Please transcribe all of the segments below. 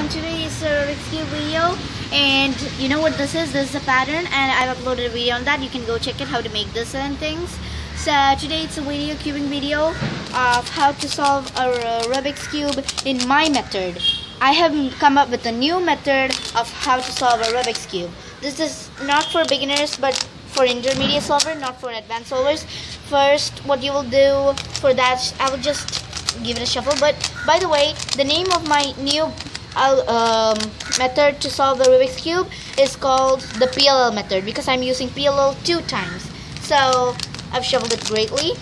on today's uh, Rubik's Cube video and you know what this is? This is a pattern and I've uploaded a video on that. You can go check it how to make this and things. So today it's a video cubing video of how to solve a Rubik's Cube in my method. I have come up with a new method of how to solve a Rubik's Cube. This is not for beginners but for intermediate solver, not for advanced solvers. First, what you will do for that, I will just give it a shuffle. But by the way, the name of my new um, method to solve the Rubik's Cube is called the PLL method because I'm using PLL two times. So I've shuffled it greatly.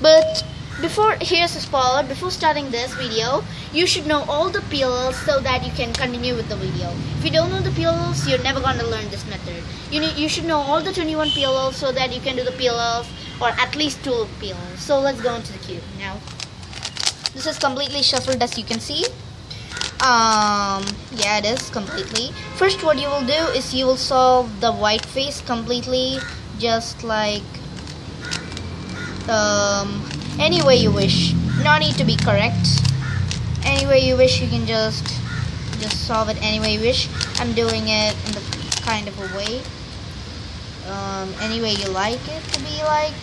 But before, here's a spoiler, before starting this video, you should know all the PLLs so that you can continue with the video. If you don't know the PLLs, you're never going to learn this method. You, need, you should know all the 21 PLLs so that you can do the PLLs or at least two PLLs. So let's go into the cube now. This is completely shuffled as you can see. Um, yeah, it is completely. First, what you will do is you will solve the white face completely, just like um, any way you wish. No need to be correct. Any way you wish, you can just just solve it any way you wish. I'm doing it in the kind of a way. Um, any way you like it to be like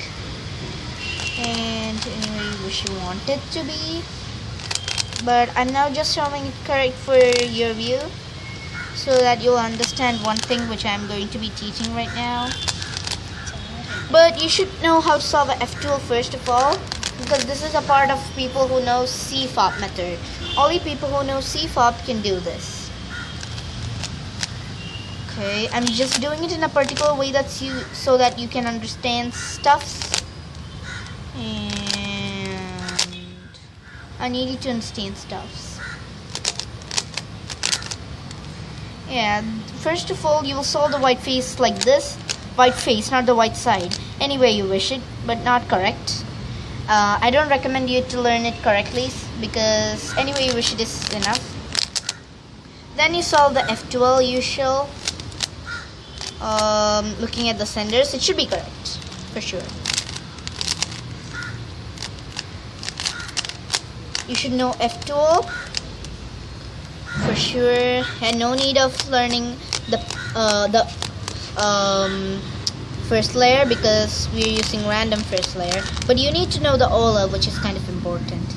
and any way you wish you want it to be but I'm now just showing it correct for your view so that you'll understand one thing which I'm going to be teaching right now. But you should know how to solve a F2L first of all because this is a part of people who know CFOP method. Only people who know CFOP can do this. Okay I'm just doing it in a particular way that's you so that you can understand stuffs and I needed to understand stuffs. Yeah, first of all, you will solve the white face like this. White face, not the white side. Any way you wish it, but not correct. Uh, I don't recommend you to learn it correctly because any way you wish it is enough. Then you solve the F2L usual. Um, looking at the centers, it should be correct for sure. You should know F2L for sure. And no need of learning the uh, the um, first layer because we're using random first layer. But you need to know the OLL which is kind of important.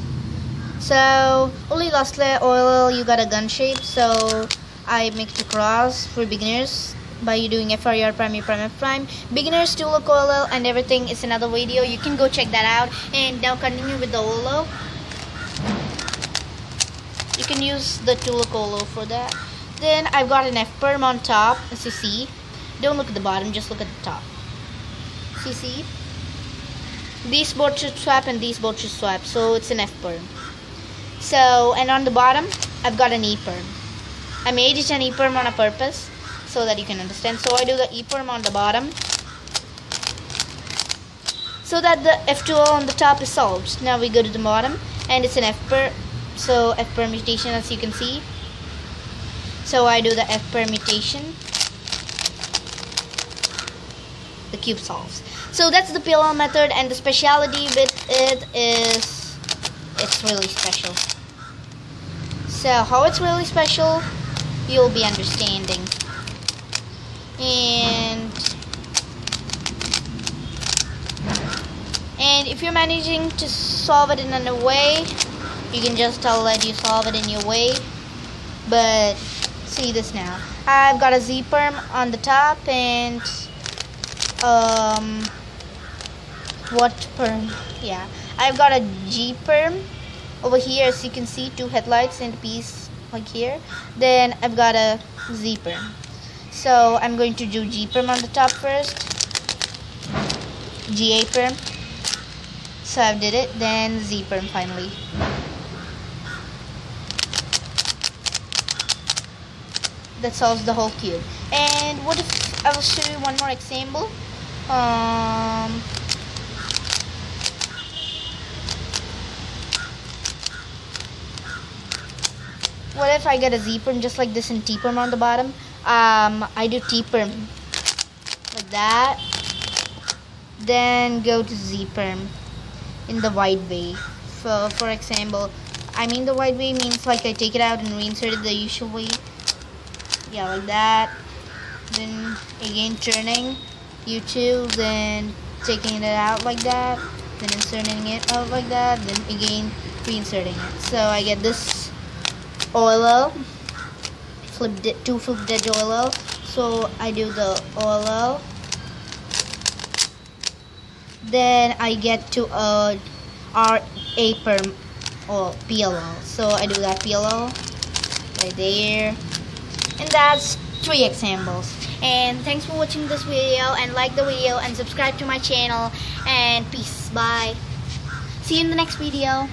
So only last layer OLL you got a gun shape so I make the cross for beginners by you doing FRER prime E prime F prime. Beginners to look OLL and everything is another video. You can go check that out. And now continue with the OLL you can use the two-look OLL for that. Then I've got an F-perm on top, as you see. Don't look at the bottom, just look at the top. See, see? These both should swap and these both should swap, so it's an F-perm. So, and on the bottom, I've got an E-perm. I made it an E-perm on a purpose, so that you can understand. So I do the E-perm on the bottom, so that the F2L on the top is solved. Now we go to the bottom, and it's an F-perm so F permutation as you can see. So I do the F permutation. The cube solves. So that's the PLL method and the speciality with it is it's really special. So how it's really special you'll be understanding. And and if you're managing to solve it in a way you can just tell let you solve it in your way. But see this now. I've got a Z perm on the top and um what perm? Yeah. I've got a G perm over here as you can see two headlights and a piece like here. Then I've got a Z perm so I'm going to do G perm on the top first. GA perm. So I did it. Then Z perm finally that solves the whole cube. And what if I will show you one more example? Um, what if I get a Z perm just like this and T perm on the bottom? Um, I do T perm like that. Then go to Z perm in the wide way. For for example, I mean the right way means like I take it out and reinsert it the usual way. Yeah, like that. Then again turning U2, then taking it out like that, then inserting it out like that, then again reinserting it. So I get this OLL, flip two flip dead OLL. So I do the OLL. Then I get to a R A per oh, or PLL. So I do that PLL right there. And that's three examples. And thanks for watching this video and like the video and subscribe to my channel and peace. Bye. See you in the next video.